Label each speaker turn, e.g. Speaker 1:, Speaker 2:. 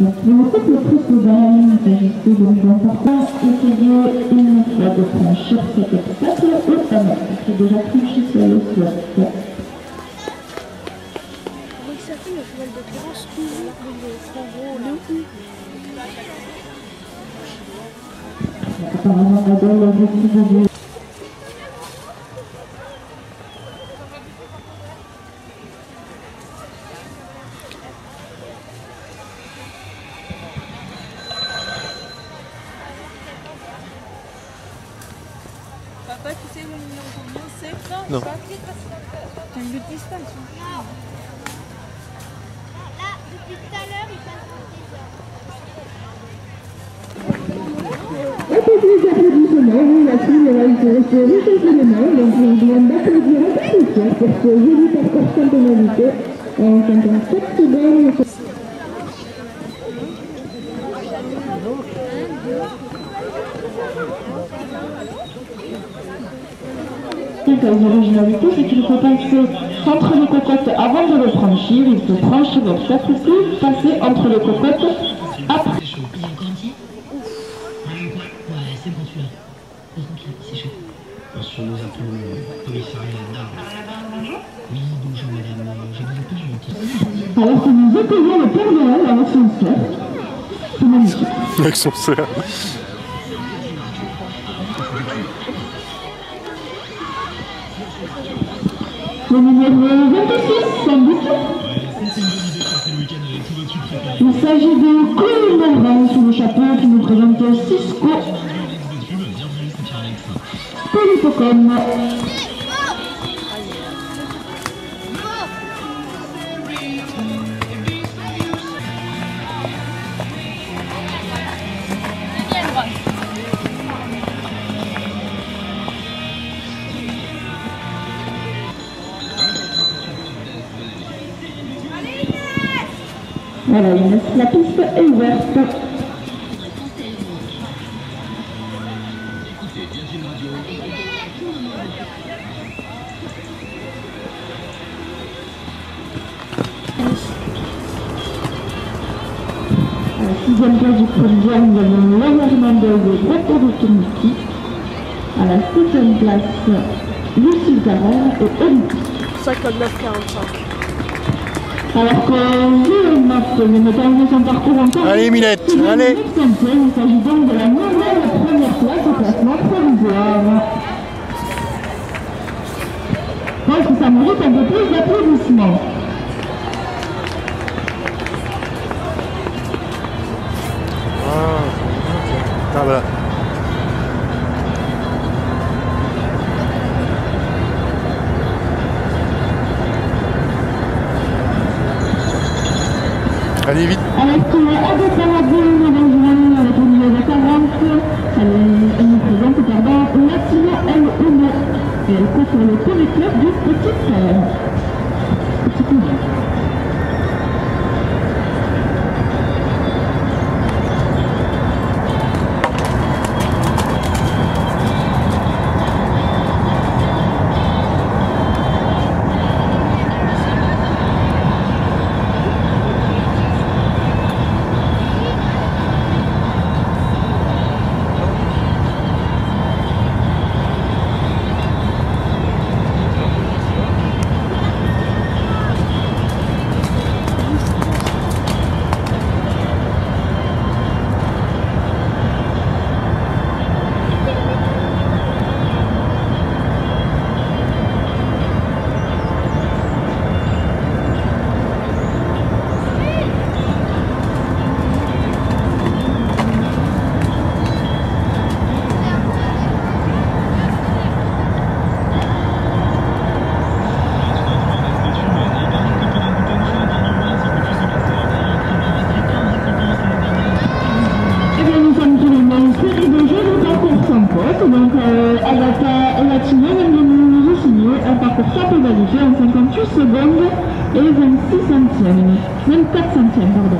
Speaker 1: Donc, précédent, s'agissait donc essayer une fois de franchir cet obstacle au. C'est déjà franchi sur le
Speaker 2: cheval de.
Speaker 1: Apparemment, a de...
Speaker 3: Papa, tu sais le numéro combien c'est
Speaker 4: Non.
Speaker 3: T'as une distance. hein.
Speaker 2: Là, depuis tout à l'heure, il passe
Speaker 1: applaudissements, la fille donc d'applaudir pour ce joli parcours en 54 secondes. C'est qu'il faut passer entre les cocottes avant de le franchir, il faut franchir l'obstacle, puis passer entre les cocottes après.
Speaker 5: C'est chaud. Il est encore un petit Ouais, ouais, c'est bon celui-là. Reste tranquille, c'est chaud. Sur nos appels commissariat d'armes. Oui, bonjour madame. J'ai besoin de mon petit.
Speaker 1: Alors que nous accueillons le Père Noël avec son frère. C'est magnifique.
Speaker 4: Avec son cerf.
Speaker 1: Le numéro 26, sans doute. Il s'agit de Chloé Melvin sous le chapeau qui nous présente Cisco. Polypocom. Inès, la piste est ouverte. À la sixième place du podium, nous avons Léonard Mendez de Guatemala Tomiki. À la septième place, Lucille Carrère et Olivier.
Speaker 3: 59-45.
Speaker 1: Alors que Léonard vient de terminer son parcours encore.
Speaker 4: Allez, Minette, allez.
Speaker 1: Il s'agit donc de la nouvelle première place au classement provisoire. Je pense que ça mérite un peu plus d'applaudissements.
Speaker 4: Ah, voilà.
Speaker 1: El Uno. Et elle court sur le premier du Petit. Petit en 58 secondes et 26 centièmes. 24 centièmes, pardon.